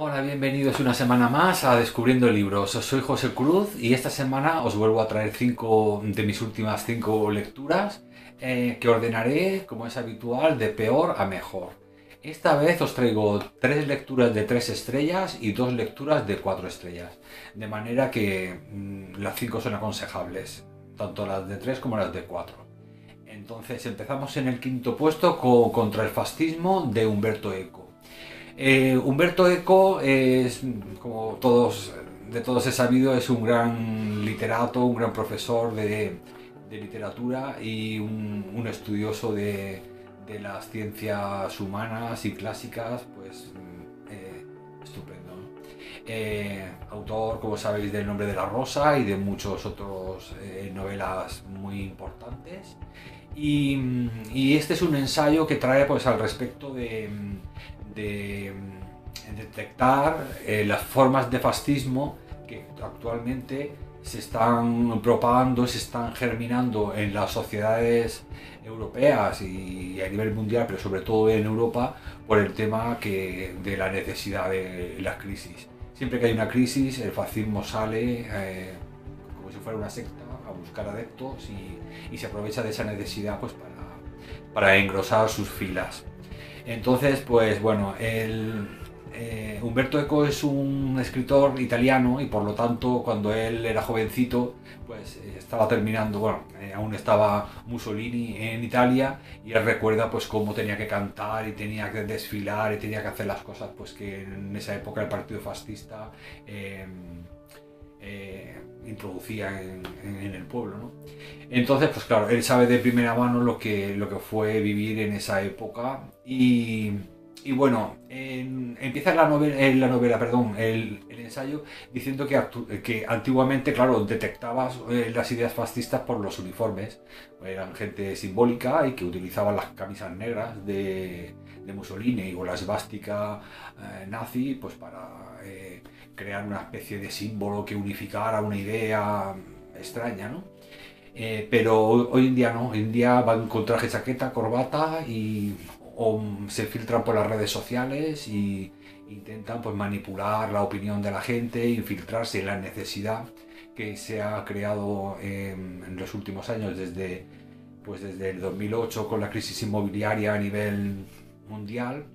Hola, bienvenidos una semana más a Descubriendo Libros. Soy José Cruz y esta semana os vuelvo a traer cinco de mis últimas cinco lecturas eh, que ordenaré, como es habitual, de peor a mejor. Esta vez os traigo tres lecturas de tres estrellas y dos lecturas de cuatro estrellas, de manera que mm, las cinco son aconsejables, tanto las de tres como las de cuatro. Entonces empezamos en el quinto puesto con Contra el fascismo de Humberto Eco. Eh, Humberto Eco es, como todos, de todos he sabido, es un gran literato, un gran profesor de, literatura y un, estudioso de, las ciencias humanas y clásicas, pues eh, estupendo. Eh, autor, como sabéis, del nombre de la rosa y de muchos otros novelas muy importantes. Y, este es un ensayo que trae pues al respecto de, de detectar eh, las formas de fascismo que actualmente se están propagando, se están germinando en las sociedades europeas y a nivel mundial, pero sobre todo en Europa, por el tema que, de la necesidad de la crisis. Siempre que hay una crisis, el fascismo sale eh, como si fuera una secta a buscar adeptos y, se aprovecha de esa necesidad pues, para engrosar sus filas. Entonces, pues bueno, el, eh, Humberto Eco es un escritor italiano y por lo tanto cuando él era jovencito, pues eh, estaba terminando, bueno, eh, aún estaba Mussolini en Italia y él recuerda pues cómo tenía que cantar y tenía que desfilar y tenía que hacer las cosas pues que en esa época el partido fascista introducía en, el pueblo. Entonces, pues claro, él sabe de primera mano lo que, lo que fue vivir en esa época y, bueno, empieza la novela, la novela perdón, el, ensayo diciendo que, que, antiguamente, claro, detectabas eh, las ideas fascistas por los uniformes. Eran gente simbólica y que utilizaban las camisas negras de, Mussolini o la esvástica eh, nazi pues para eh, crear una especie de símbolo que unificara una idea extraña, ¿no? Eh, pero hoy en día no, hoy en día van con traje, chaqueta, corbata y se filtran por las redes sociales y intentan pues manipular la opinión de la gente, infiltrarse en la necesidad que se ha creado en los últimos años desde pues desde el 2008 con la crisis inmobiliaria a nivel mundial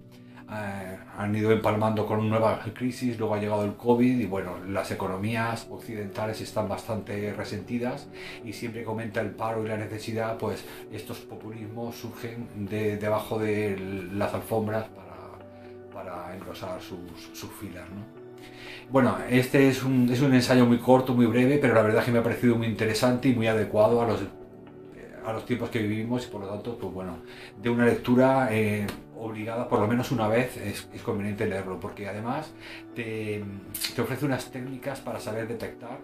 eh, han ido empalmando con nueva crisis, luego ha llegado el COVID y bueno, las economías occidentales están bastante resentidas y siempre comenta el paro y la necesidad, pues estos populismos surgen de, debajo de las alfombras para, para engrosar sus, sus filas. ¿no? Bueno, este es un, es un ensayo muy corto, muy breve, pero la verdad es que me ha parecido muy interesante y muy adecuado a los a los tiempos que vivimos y por lo tanto, pues bueno, de una lectura eh, obligada por lo menos una vez es, conveniente leerlo, porque además te, ofrece unas técnicas para saber detectar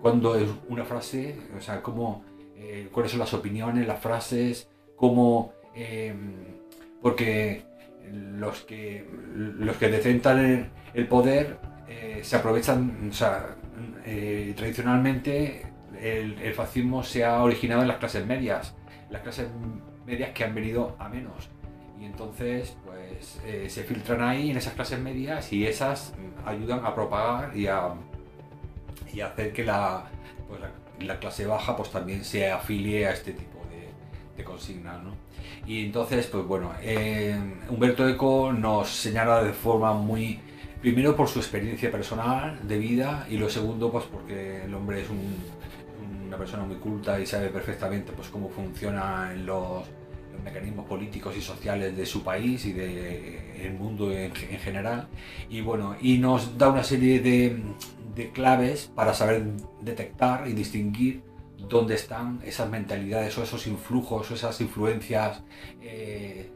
cuando es una frase, o sea, cómo, eh, cuáles son las opiniones, las frases, cómo... Eh, porque los que, los que detentan el, poder se aprovechan, sea, tradicionalmente el, fascismo se ha originado en las clases medias, las clases medias que han venido a menos. Y entonces, pues eh, se filtran ahí en esas clases medias y esas ayudan a propagar y a, y hacer que la, pues la, clase baja pues también se afilie a este tipo de, de consignas. ¿no? Y entonces, pues bueno, Humberto Eco nos señala de forma muy, primero por su experiencia personal de vida y lo segundo pues porque el hombre es un, una persona muy culta y sabe perfectamente pues, cómo funcionan los, mecanismos políticos y sociales de su país y del mundo en, general. Y bueno, y nos da una serie de, claves para saber detectar y distinguir dónde están esas mentalidades o esos influjos o esas influencias eh,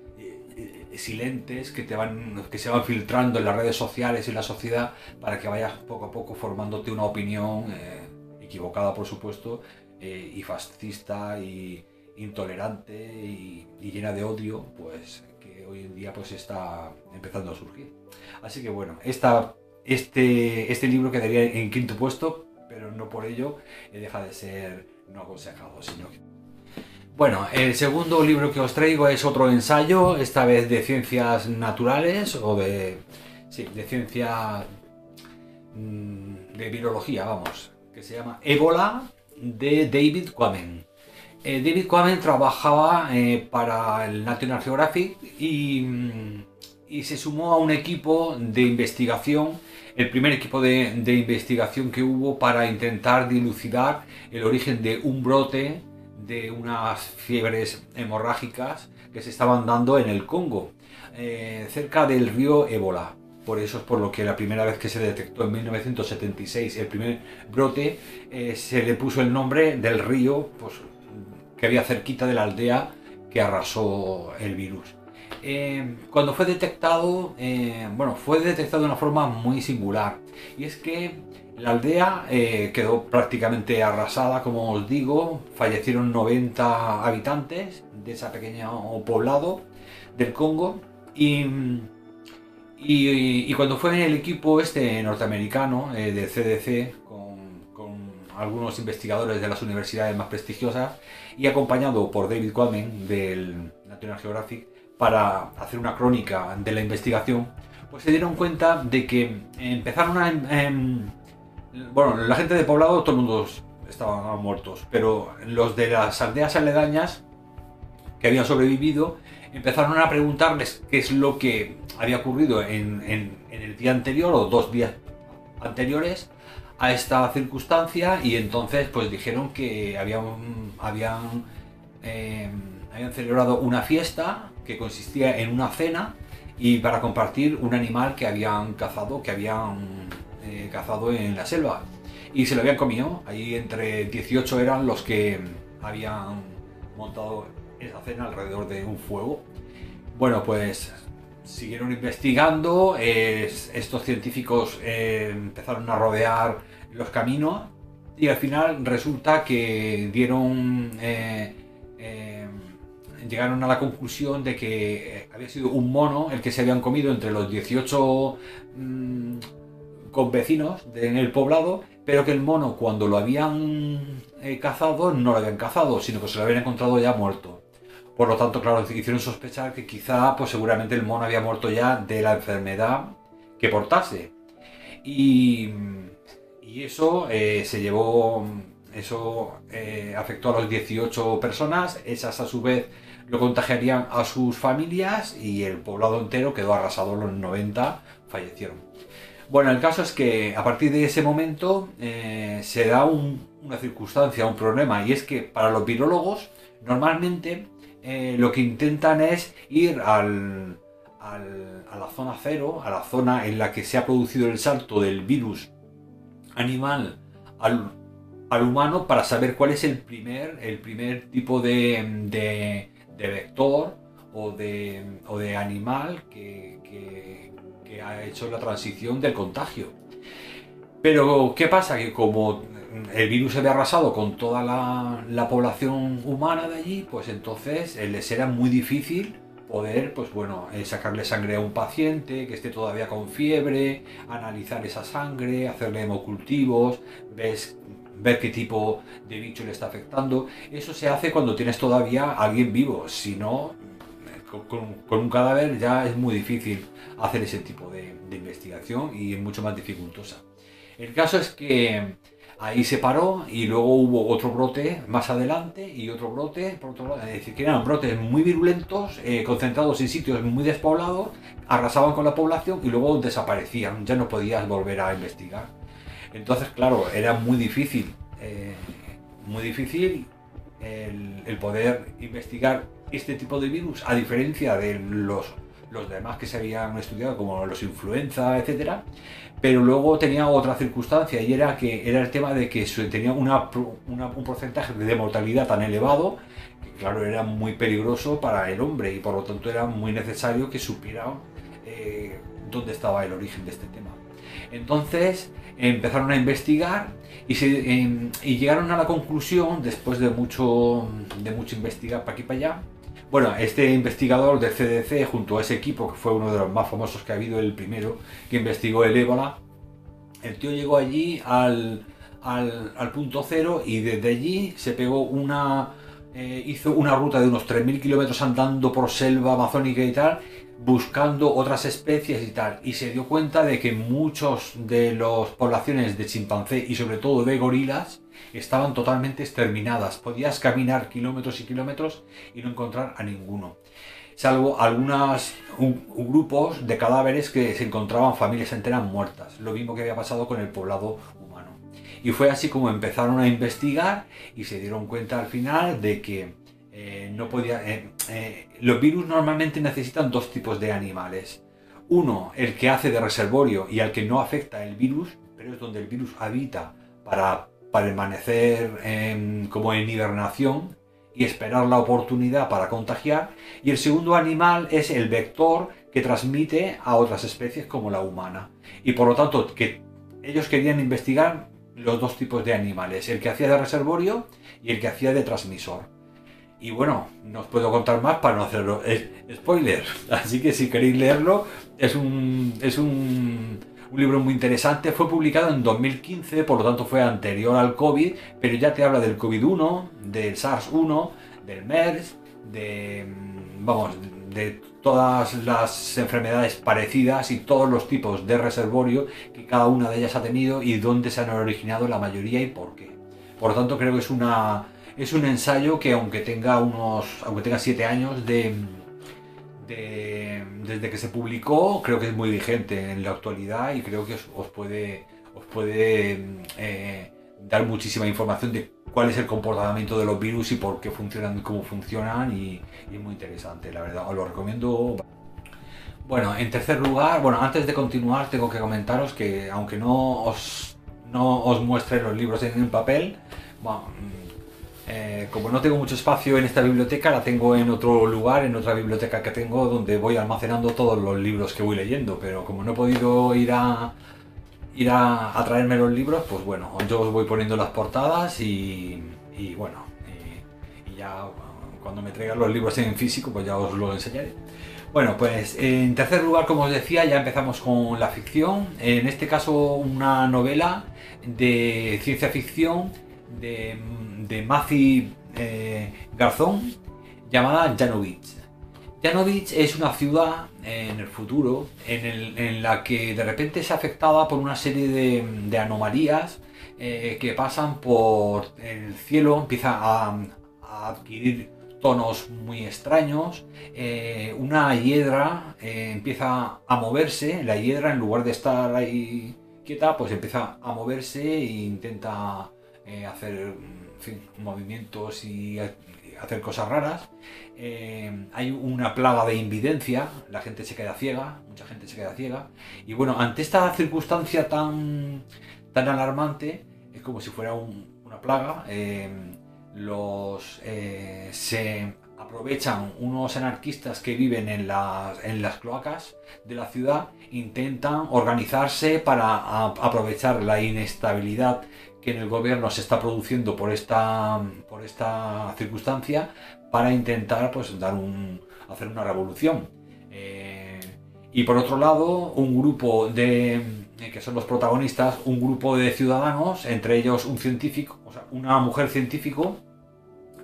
eh, silentes que, te van, que se van filtrando en las redes sociales y en la sociedad para que vayas poco a poco formándote una opinión. Eh, equivocada por supuesto, eh, y fascista y intolerante y, llena de odio, pues que hoy en día pues está empezando a surgir. Así que bueno, este, este libro quedaría en quinto puesto, pero no por ello eh, deja de ser no aconsejado, sino Bueno, el segundo libro que os traigo es otro ensayo, esta vez de ciencias naturales o de sí, de ciencia mm, de virología, vamos, que se llama Ébola de David Quammen. Eh, David Quammen trabajaba eh, para el National Geographic y, mm, y, se sumó a un equipo de investigación, el primer equipo de, investigación que hubo para intentar dilucidar el origen de un brote de unas fiebres hemorrágicas que se estaban dando en el Congo, eh, cerca del río Ébola. Por eso es por lo que la primera vez que se detectó en 1976 el primer brote, se le puso el nombre del río pues, que había cerquita de la aldea que arrasó el virus. Eh, cuando fue detectado, bueno, fue detectado de una forma muy singular. Y es que la aldea quedó prácticamente arrasada, como os digo, fallecieron 90 habitantes de ese pequeño poblado del Congo y, y, cuando fue en el equipo este norteamericano eh, de CDC con, algunos investigadores de las universidades más prestigiosas y acompañado por David Quammen del National Geographic para hacer una crónica de la investigación, pues se dieron cuenta de que empezaron a... Em, bueno, la gente de poblado, todo el mundo estaban muertos, pero los de las aldeas aledañas que habían sobrevivido empezaron a preguntarles qué es lo que había ocurrido en, el día anterior o dos días anteriores a esta circunstancia y entonces pues dijeron que habían, habían, eh, habían celebrado una fiesta que consistía en una cena y para compartir un animal que habían cazado, que habían eh, cazado en la selva. Y se lo habían comido. Ahí entre 18 eran los que habían montado esa cena alrededor de un fuego. Bueno, pues siguieron investigando, estos científicos eh, empezaron a rodear los caminos y al final resulta que dieron, eh, eh, llegaron a la conclusión de que había sido un mono el que se habían comido entre los 18 mm, convecinos en el poblado, pero que el mono cuando lo habían cazado no lo habían cazado, sino que se lo habían encontrado ya muerto. Por lo tanto, claro, hicieron sospechar que quizá, pues seguramente el mono había muerto ya de la enfermedad que portase. Y, eso eh, se llevó, eso eh, afectó a las 18 personas, esas a su vez lo contagiarían a sus familias y el poblado entero quedó arrasado, los 90 fallecieron. Bueno, el caso es que a partir de ese momento eh, se da una circunstancia, un problema, y es que para los virólogos normalmente eh, lo que intentan es ir a la zona cero, a la zona en la que se ha producido el salto del virus animal al, humano para saber cuál es el primer, el primer tipo de, vector o de, o de animal que, que, ha hecho la transición del contagio. Pero, ¿qué pasa? Que como el virus se había arrasado con toda la, población humana de allí, pues entonces eh, les era muy difícil poder, pues bueno, eh, sacarle sangre a un paciente que esté todavía con fiebre, analizar esa sangre, hacerle hemocultivos, ver qué tipo de bicho le está afectando. Eso se hace cuando tienes todavía alguien vivo, si no, con, un cadáver ya es muy difícil hacer ese tipo de, de investigación y es mucho más dificultosa. El caso es que Ahí se paró y luego hubo otro brote más adelante y otro brote por otro lado. Es decir, que eran brotes muy virulentos, eh, concentrados en sitios muy despoblados, arrasaban con la población y luego desaparecían. Ya no podías volver a investigar. Entonces, claro, era muy difícil, eh, muy difícil el, poder investigar este tipo de virus, a diferencia de los, los demás que se habían estudiado, como los influenza, etcétera pero luego tenía otra circunstancia y era que era el tema de que tenía un porcentaje de mortalidad tan elevado que claro era muy peligroso para el hombre y por lo tanto era muy necesario que supiera eh, dónde estaba el origen de este tema. Entonces empezaron a investigar y, em, llegaron a la conclusión, después de mucho, de mucho investigar para aquí y para allá, bueno, este investigador del CDC, junto a ese equipo, que fue uno de los más famosos que ha habido, el primero que investigó el ébola, el tío llegó allí al, punto cero y desde allí se pegó una, eh, hizo una ruta de unos 3.000 kilómetros andando por selva amazónica y tal, buscando otras especies y tal. Y se dio cuenta de que muchos de las poblaciones de chimpancé y sobre todo de gorilas estaban totalmente exterminadas. Podías caminar kilómetros y kilómetros y no encontrar a ninguno. Salvo algunos grupos de cadáveres que se encontraban familias enteras muertas. Lo mismo que había pasado con el poblado humano. Y fue así como empezaron a investigar y se dieron cuenta al final de que eh, no podía. Eh, eh, los virus normalmente necesitan dos tipos de animales. Uno, el que hace de reservorio y al que no afecta el virus, pero es donde el virus habita para permanecer como en hibernación y esperar la oportunidad para contagiar. Y el segundo animal es el vector que transmite a otras especies como la humana. Y por lo tanto, que ellos querían investigar los dos tipos de animales, el que hacía de reservorio y el que hacía de transmisor. Y bueno, no os puedo contar más para no hacerlo es spoiler. Así que si queréis leerlo, es un, es un, un, libro muy interesante. Fue publicado en 2015, por lo tanto fue anterior al COVID, pero ya te habla del COVID-1, del SARS-1, del MERS, de, vamos, de todas las enfermedades parecidas y todos los tipos de reservorio que cada una de ellas ha tenido y dónde se han originado la mayoría y por qué. Por lo tanto, creo que es una es un ensayo que aunque tenga unos, aunque tenga siete años de, desde que se publicó, creo que es muy vigente en la actualidad y creo que os, puede, os puede eh, dar muchísima información de cuál es el comportamiento de los virus y por qué funcionan y cómo funcionan y, es muy interesante, la verdad, os lo recomiendo. Bueno, en tercer lugar, bueno, antes de continuar tengo que comentaros que aunque no os, no os muestre los libros en papel, bueno, eh, como no tengo mucho espacio en esta biblioteca, la tengo en otro lugar, en otra biblioteca que tengo, donde voy almacenando todos los libros que voy leyendo. Pero como no he podido ir a ir a, traerme los libros, pues bueno, yo os voy poniendo las portadas y, bueno, y, ya cuando me traigan los libros en físico, pues ya os lo enseñaré. Bueno, pues en tercer lugar, como os decía, ya empezamos con la ficción. En este caso, una novela de ciencia ficción de de eh, Garzón llamada Janovich. Janovich es una ciudad en el futuro en, la que de repente es afectada por una serie de, anomalías eh, que pasan por el cielo, empieza a, adquirir tonos muy extraños, eh, una hiedra empieza a moverse, la hiedra en lugar de estar ahí quieta, pues empieza a moverse e intenta hacer movimientos y hacer cosas raras. Eh, hay una plaga de invidencia, la gente se queda ciega, mucha gente se queda ciega. Y bueno, ante esta circunstancia tan, tan alarmante, es como si fuera una plaga, eh, los, eh, se aprovechan unos anarquistas que viven en las, en las cloacas de la ciudad, intentan organizarse para aprovechar la inestabilidad que en el gobierno se está produciendo por esta, por esta circunstancia para intentar pues, dar un, hacer una revolución. Eh, y por otro lado, un grupo de, eh, que son los protagonistas, un grupo de ciudadanos, entre ellos un científico, una mujer científico,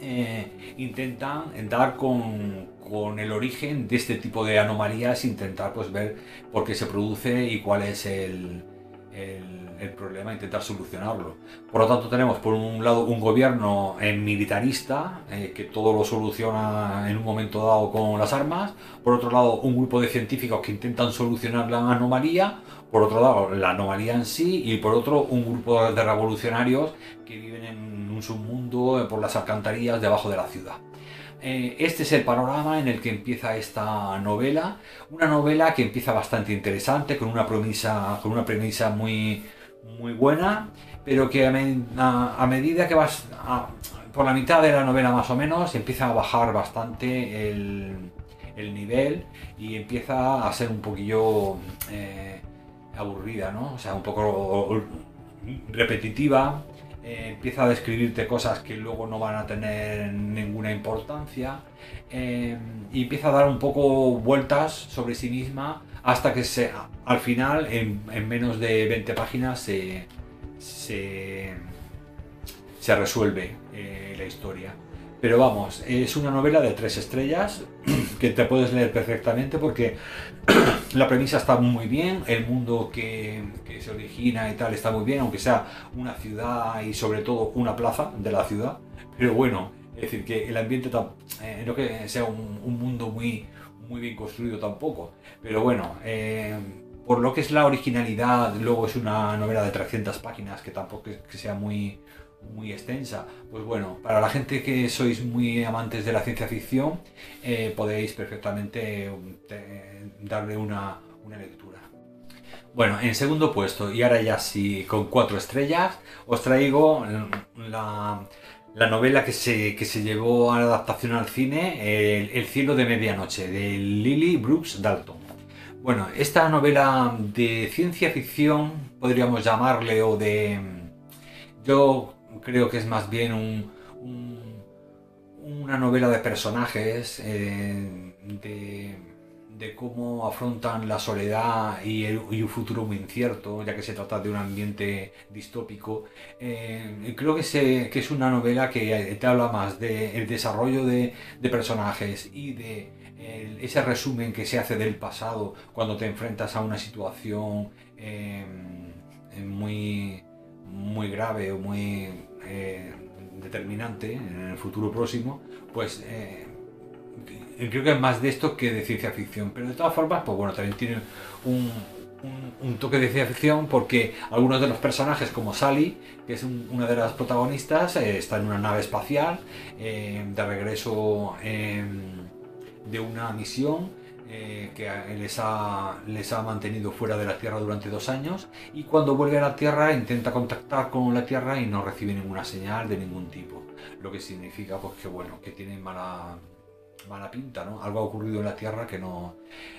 eh, intentan dar con, con, el origen de este tipo de anomalías, intentar pues ver por qué se produce y cuál es el, el, problema, intentar solucionarlo. Por lo tanto, tenemos por un lado un gobierno eh, militarista eh, que todo lo soluciona en un momento dado con las armas, por otro lado un grupo de científicos que intentan solucionar la anomalía, por otro lado la anomalía en sí y por otro un grupo de revolucionarios que viven en un submundo eh, por las alcantarillas debajo de la ciudad. Este es el panorama en el que empieza esta novela. Una novela que empieza bastante interesante, con una premisa, con una premisa muy, muy buena, pero que a, medida que vas por la mitad de la novela más o menos, empieza a bajar bastante el, nivel y empieza a ser un poquillo eh, aburrida, ¿no? O sea, un poco repetitiva eh, empieza a describirte cosas que luego no van a tener ninguna importancia eh, y empieza a dar un poco vueltas sobre sí misma hasta que se, al final, en, menos de 20 páginas, se, se, resuelve eh, la historia. Pero vamos, es una novela de tres estrellas que te puedes leer perfectamente porque la premisa está muy bien, el mundo que, que, se origina y tal está muy bien, aunque sea una ciudad y sobre todo una plaza de la ciudad. Pero bueno, es decir, que el ambiente eh, no que sea un, un, mundo muy, muy bien construido tampoco. Pero bueno, eh, por lo que es la originalidad, luego es una novela de 300 páginas que tampoco es que sea muy, muy extensa. Pues bueno, para la gente que sois muy amantes de la ciencia ficción, eh, podéis perfectamente darle una, una, lectura. Bueno, en segundo puesto, y ahora ya sí, con cuatro estrellas, os traigo la, la novela que se, que se, llevó a la adaptación al cine, El, el cielo de medianoche, de Lily Brooks Dalton. Bueno, esta novela de ciencia ficción, podríamos llamarle, o de... Yo creo que es más bien una novela de personajes, eh, de, cómo afrontan la soledad y, un futuro muy incierto, ya que se trata de un ambiente distópico. Eh, creo que, que, es una novela que te habla más del desarrollo de, personajes y de ese resumen que se hace del pasado cuando te enfrentas a una situación eh, muy, muy grave o muy eh, determinante en el futuro próximo, pues eh, creo que es más de esto que de ciencia ficción. Pero de todas formas, pues bueno, también tiene un, toque de ciencia ficción porque algunos de los personajes, como Sally, que es una de las protagonistas, eh, está en una nave espacial de regreso de una misión eh, que les ha, les ha mantenido fuera de la Tierra durante dos años y cuando vuelve a la Tierra intenta contactar con la Tierra y no recibe ninguna señal de ningún tipo. Lo que significa pues que bueno, que tiene mala, mala pinta, ¿no? Algo ha ocurrido en la Tierra que no...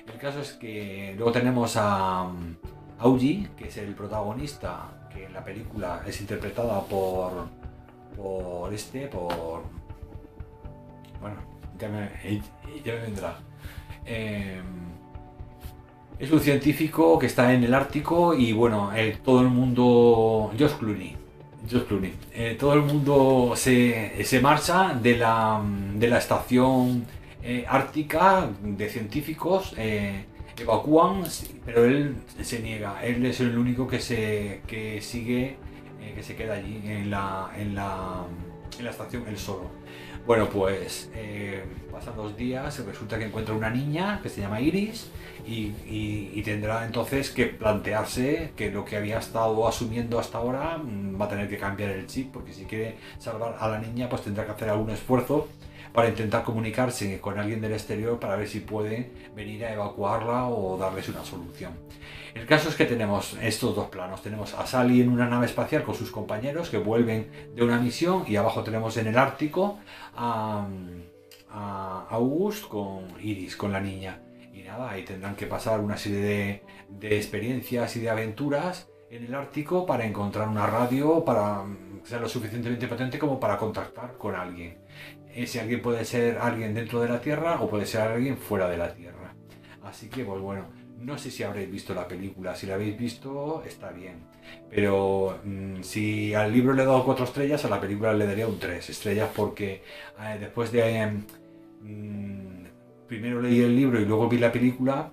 El caso es que luego tenemos a Augie, que es el protagonista, que en la película es interpretada por... por este, por... Bueno, ya me, ya me vendrá. Em, es un científico que está en el Ártico y bueno, todo el mundo... Josh Clooney. Josh Clooney. Eh, todo el mundo se, marcha de la, estación eh, ártica de científicos. Eh, evacúan, pero él se niega. Él es el único que se sigue, que se queda allí en la, en la estación, él solo. Bueno, pues eh, pasan dos días y resulta que encuentra una niña que se llama Iris y, tendrá entonces que plantearse que lo que había estado asumiendo hasta ahora mm, va a tener que cambiar el chip porque si quiere salvar a la niña pues tendrá que hacer algún esfuerzo para intentar comunicarse con alguien del exterior para ver si puede venir a evacuarla o darles una solución. El caso es que tenemos estos dos planos. Tenemos a Sally en una nave espacial con sus compañeros que vuelven de una misión y abajo tenemos en el Ártico a, August con Iris, con la niña. Y nada, ahí tendrán que pasar una serie de, experiencias y de aventuras en el Ártico para encontrar una radio para ser lo suficientemente potente como para contactar con alguien. Ese alguien puede ser alguien dentro de la Tierra o puede ser alguien fuera de la Tierra. Así que, pues bueno, no sé si habréis visto la película, si la habéis visto está bien. Pero mm, si al libro le he dado cuatro estrellas, a la película le daría un tres estrellas porque eh, después de... Mm, primero leí el libro y luego vi la película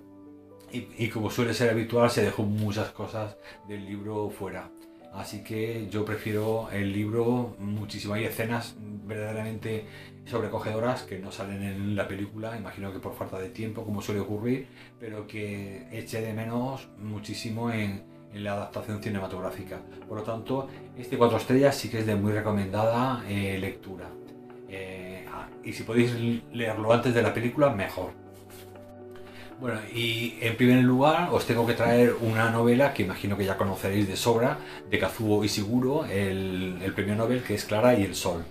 y, como suele ser habitual se dejó muchas cosas del libro fuera. Así que yo prefiero el libro muchísimo. Hay escenas verdaderamente sobrecogedoras que no salen en la película, imagino que por falta de tiempo, como suele ocurrir, pero que eché de menos muchísimo en, la adaptación cinematográfica. Por lo tanto, este cuatro estrellas sí que es de muy recomendada eh, lectura. Eh, ah, y si podéis leerlo antes de la película, mejor. Bueno, y en primer lugar os tengo que traer una novela que imagino que ya conoceréis de sobra, de Kazuo Ishiguro, el, el premio Nobel, que es Clara y el Sol.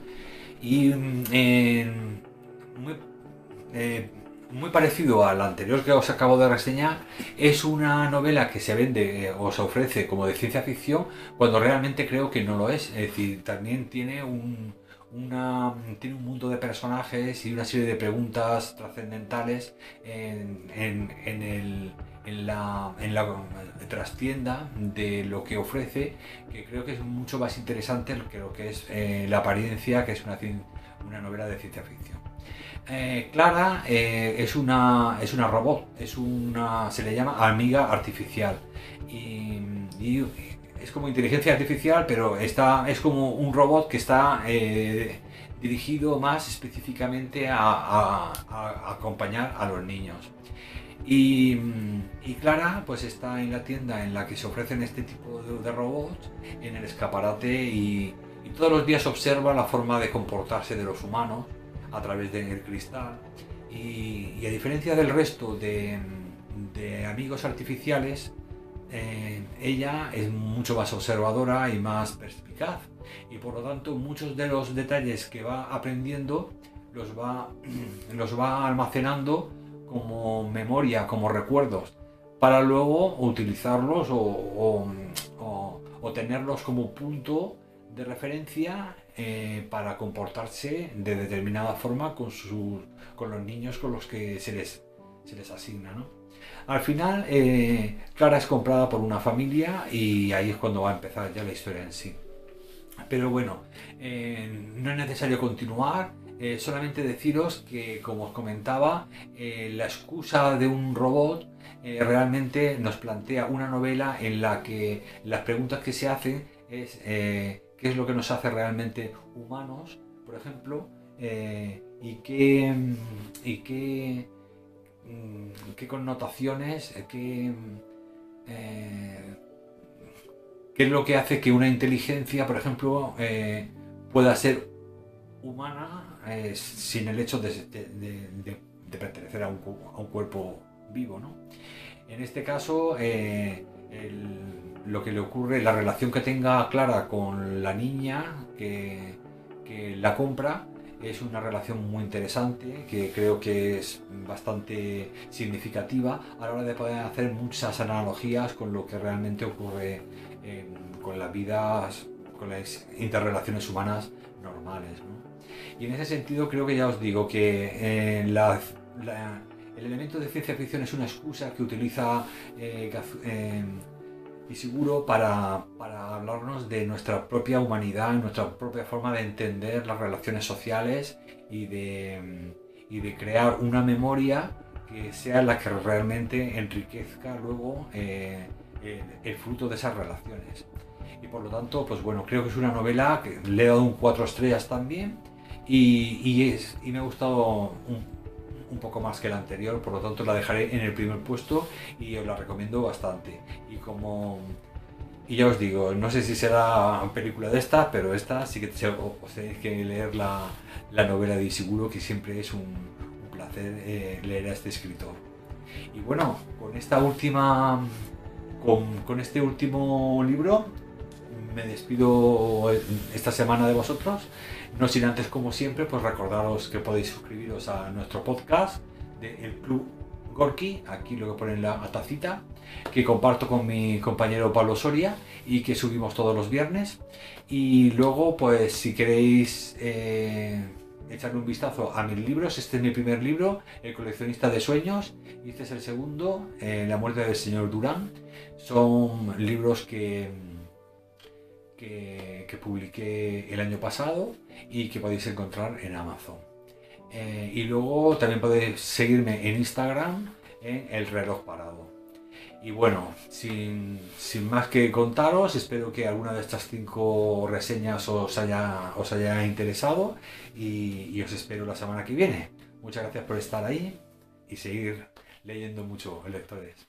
Y mm, eh, muy, parecido al anterior que os acabo de reseñar, es una novela que se vende o se ofrece como de ciencia ficción cuando realmente creo que no lo es. Es decir, también tiene un, tiene un mundo de personajes y una serie de preguntas trascendentales en, el, en, la, en la trastienda de lo que ofrece, que creo que es mucho más interesante que lo que es eh, la apariencia, que es una, una novela de ciencia ficción. Eh, Clara eh, es, una, es una robot, es una, se le llama amiga artificial. Y, y es como inteligencia artificial, pero está, es como un robot que está eh, dirigido más específicamente a, acompañar a los niños. Y, Clara pues está en la tienda en la que se ofrecen este tipo de, robots, en el escaparate y, todos los días observa la forma de comportarse de los humanos a través del cristal. Y, a diferencia del resto de amigos artificiales, eh, ella es mucho más observadora y más perspicaz. Y por lo tanto muchos de los detalles que va aprendiendo los va, los va almacenando como memoria, como recuerdos, para luego utilizarlos o, tenerlos como punto de referencia eh, para comportarse de determinada forma con, sus, con los niños con los que se les, se les asigna. ¿no? Al final, eh, Clara es comprada por una familia y ahí es cuando va a empezar ya la historia en sí. Pero bueno, eh, no es necesario continuar, eh, solamente deciros que, como os comentaba, la excusa de un robot realmente nos plantea una novela en la que las preguntas que se hacen es qué es lo que nos hace realmente humanos, por ejemplo, y qué, y qué, qué connotaciones, eh, qué, eh, qué es lo que hace que una inteligencia, por ejemplo, eh, pueda ser humana sin el hecho de, pertenecer a un, cuerpo vivo. ¿no? En este caso, lo que le ocurre, la relación que tenga Clara con la niña que la compra, es una relación muy interesante que creo que es bastante significativa a la hora de poder hacer muchas analogías con lo que realmente ocurre en- con las vidas, con las interrelaciones humanas normales. ¿no? Y en ese sentido creo que ya os digo que eh, el elemento de ciencia ficción es una excusa que utiliza eh, Gaz- eh, Ishiguro para, para hablarnos de nuestra propia humanidad, nuestra propia forma de entender las relaciones sociales y de, y de crear una memoria que sea la que realmente enriquezca luego eh, el, fruto de esas relaciones. Y por lo tanto, pues bueno, creo que es una novela que le he dado un 4 estrellas también y, y es, y me ha gustado un, un poco más que la anterior, por lo tanto la dejaré en el primer puesto y os la recomiendo bastante. Y como y ya os digo, no sé si será película de esta, pero esta sí que os tenéis que leer la, la novela de Isiguro, que siempre es un, placer eh, leer a este escritor. Y bueno, con esta última, con, con este último libro, me despido esta semana de vosotros. No sin antes, como siempre, pues recordaros que podéis suscribiros a nuestro podcast de El Club Gorky, aquí lo que pone en la tacita, que comparto con mi compañero Pablo Soria y que subimos todos los viernes. Y luego, pues si queréis eh, echarle un vistazo a mis libros, este es mi primer libro, El coleccionista de sueños, y este es el segundo, eh, La muerte del señor Durán. Son libros que, que, publiqué el año pasado y que podéis encontrar en Amazon. Eh, y luego también podéis seguirme en Instagram en el reloj parado. Y bueno, sin, sin más que contaros, espero que alguna de estas cinco reseñas os haya, os haya interesado y, y os espero la semana que viene. Muchas gracias por estar ahí y seguir leyendo mucho, lectores.